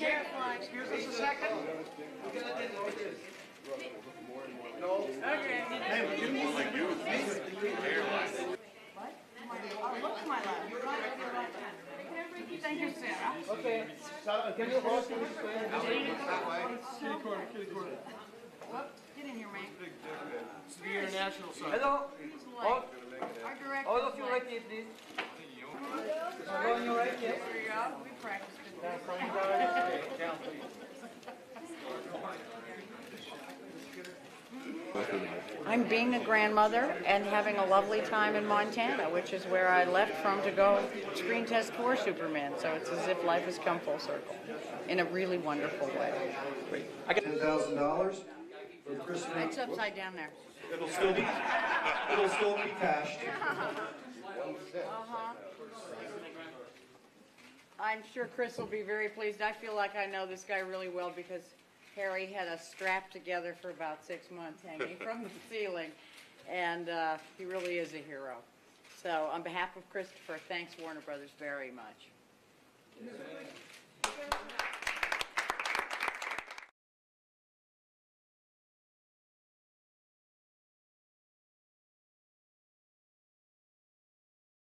Excuse us a second. Oh, look to my left. You're right, you're right. Thank you, Sarah. Okay. Can you hold this way? Kitty corner, kitty corner. Whoop, Get in here, man. It's the international side. Hello, all, late? Our director. all of you right here, please. Go on your right, yes? There you go. We practiced I'm being a grandmother and having a lovely time in Montana, which is where I left from to go screen test for Superman. So it's as if life has come full circle in a really wonderful way. ten thousand dollars for Christmas. It's upside down there. It'll still be, it'll still be cashed. Uh-huh. I'm sure Chris will be very pleased. I feel like I know this guy really well because Harry had us strapped together for about six months hanging from the ceiling. And uh, he really is a hero. So on behalf of Christopher, thanks Warner Brothers very much.